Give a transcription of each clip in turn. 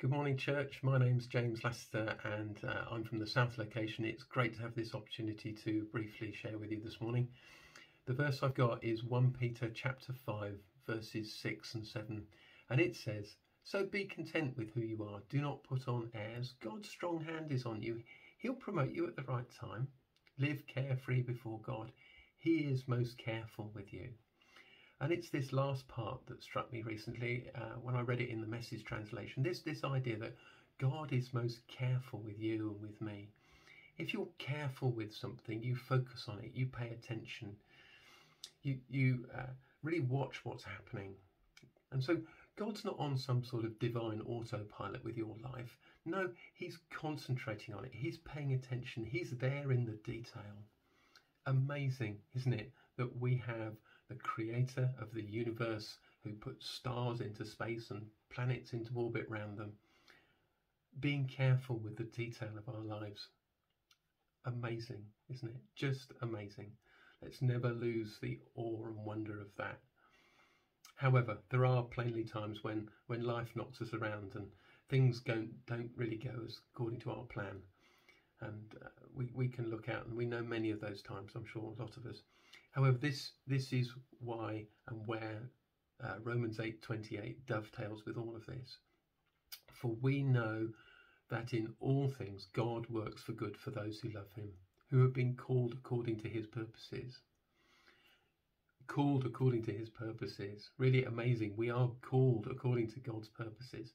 Good morning, church. My name's James Lassetter, and uh, I'm from the South location. It's great to have this opportunity to briefly share with you this morning. The verse I've got is 1 Peter chapter 5, verses 6 and 7, and it says, So be content with who you are. Do not put on airs. God's strong hand is on you. He'll promote you at the right time. Live carefree before God. He is most careful with you. And it's this last part that struck me recently uh, when I read it in the message translation. This, this idea that God is most careful with you and with me. If you're careful with something, you focus on it, you pay attention, you, you uh, really watch what's happening. And so God's not on some sort of divine autopilot with your life. No, He's concentrating on it. He's paying attention. He's there in the detail. Amazing, isn't it, that we have the creator of the universe who puts stars into space and planets into orbit around them, being careful with the detail of our lives. Amazing, isn't it? Just amazing. Let's never lose the awe and wonder of that. However, there are plainly times when, when life knocks us around and things don't, don't really go as according to our plan. And uh, we, we can look out, and we know many of those times, I'm sure a lot of us. However, this this is why and where uh, Romans 8:28 dovetails with all of this. For we know that in all things God works for good for those who love him, who have been called according to his purposes. Called according to his purposes. Really amazing. We are called according to God's purposes.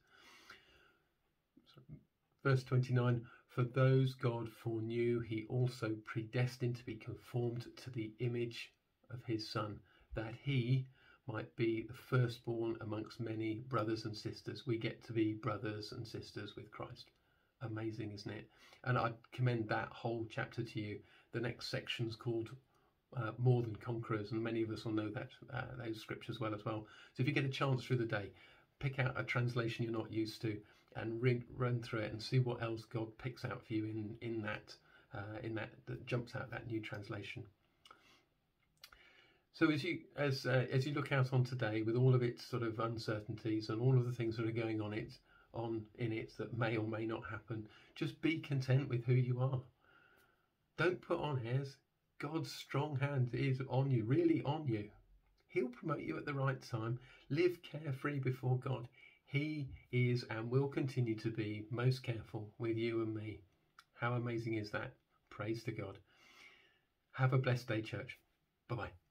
Verse 29 For those God foreknew, he also predestined to be conformed to the image of his Son, that he might be the firstborn amongst many brothers and sisters. We get to be brothers and sisters with Christ. Amazing, isn't it? And I commend that whole chapter to you. The next section's called uh, More Than Conquerors, and many of us will know that uh, those scriptures well as well. So if you get a chance through the day, pick out a translation you're not used to and re- run through it and see what else God picks out for you in in that uh, in that that jumps out that new translation. So as you as uh, as you look out on today with all of its sort of uncertainties and all of the things that are going on it on in it that may or may not happen, just be content with who you are. Don't put on airs. God's strong hand is on you, really on you. He'll promote you at the right time. Live carefree before God. He is and will continue to be most careful with you and me. How amazing is that? Praise to God. Have a blessed day, church. Bye bye.